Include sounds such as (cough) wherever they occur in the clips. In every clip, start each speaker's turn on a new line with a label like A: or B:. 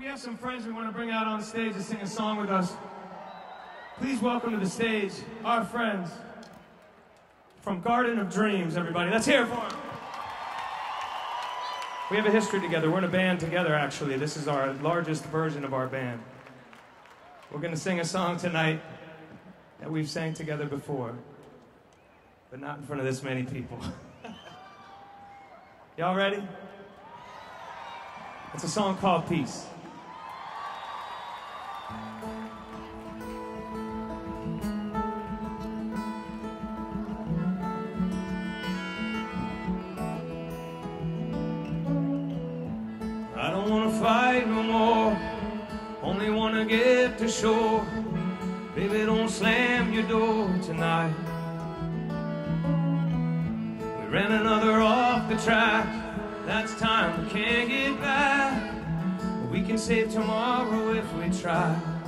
A: We have some friends we want to bring out on stage to sing a song with us. Please welcome to the stage our friends from Garden of Dreams, everybody. Let's hear it for them. We have a history together. We're in a band together, actually. This is our largest version of our band. We're going to sing a song tonight that we've sang together before, but not in front of this many people. (laughs) Y'all ready? It's a song called Peace. No more, only wanna get to shore. Baby, don't slam your door tonight. We ran another off the track, that's time we can't get back. We can save tomorrow if we try.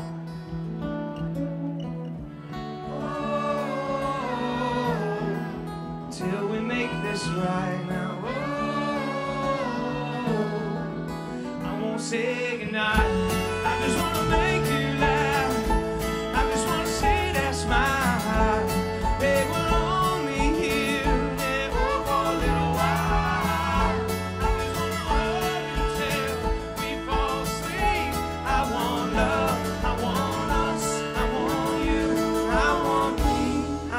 A: Say goodnight. I just wanna make you laugh. I just wanna only for a little while. I just wanna we fall asleep. I want love, I want us, I want you, I want me,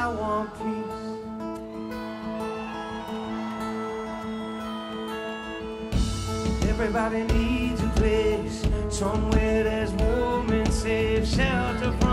A: I want peace. Everybody needs place, somewhere there's warm and safe, shelter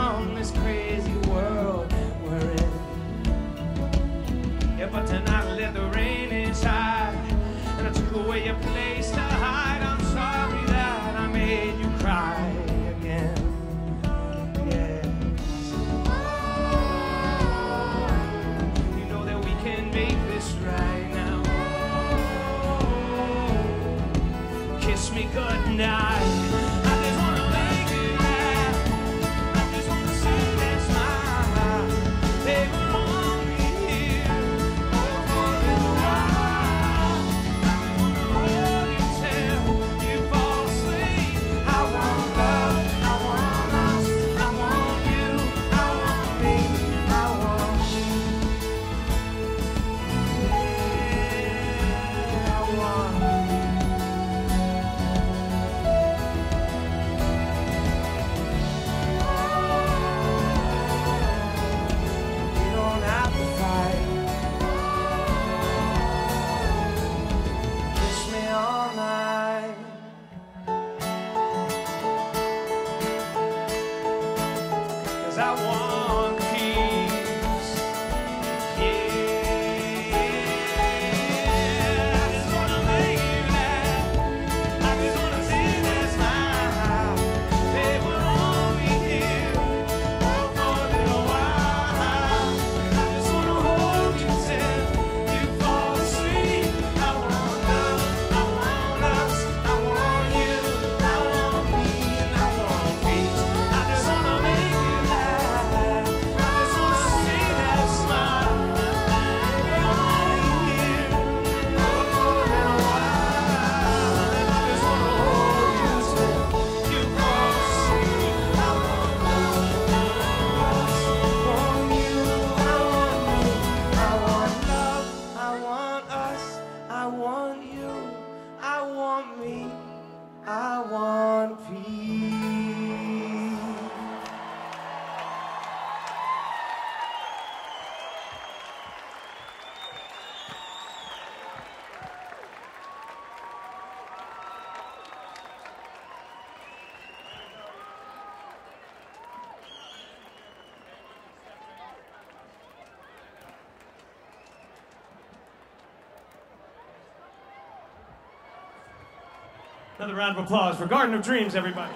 A: Another round of applause for Garden of Dreams, everybody.